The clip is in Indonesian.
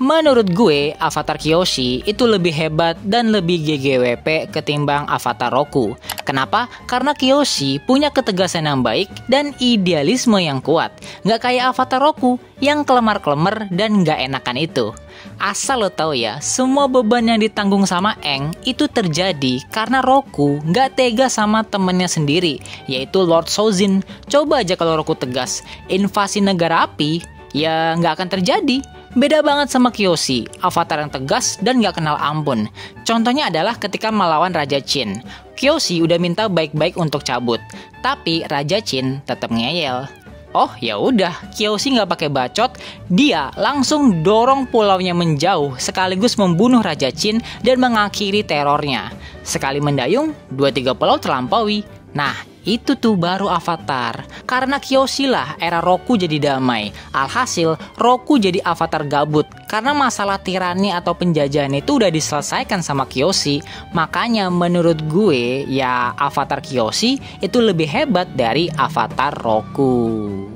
Menurut gue, Avatar Kyoshi itu lebih hebat dan lebih GGWP ketimbang Avatar Roku. Kenapa? Karena Kyoshi punya ketegasan yang baik dan idealisme yang kuat. Nggak kayak Avatar Roku yang kelemar-kelemar dan nggak enakan itu. Asal lo tahu ya, semua beban yang ditanggung sama Eng itu terjadi karena Roku nggak tega sama temennya sendiri, yaitu Lord Sozin. Coba aja kalau Roku tegas, invasi negara api, ya nggak akan terjadi Beda banget sama Kyoshi, avatar yang tegas dan gak kenal ampun. Contohnya adalah ketika melawan Raja Chin. Kyoshi udah minta baik-baik untuk cabut, tapi Raja Chin tetap ngeyel. Oh ya udah, Kyoshi nggak pakai bacot, dia langsung dorong pulaunya menjauh sekaligus membunuh Raja Chin dan mengakhiri terornya. Sekali mendayung, dua tiga pulau terlampaui. Nah, itu tuh baru avatar. Karena Kyoshi lah era Roku jadi damai. Alhasil Roku jadi avatar gabut. Karena masalah tirani atau penjajahan itu udah diselesaikan sama Kyoshi. Makanya menurut gue ya avatar Kyoshi itu lebih hebat dari avatar Roku.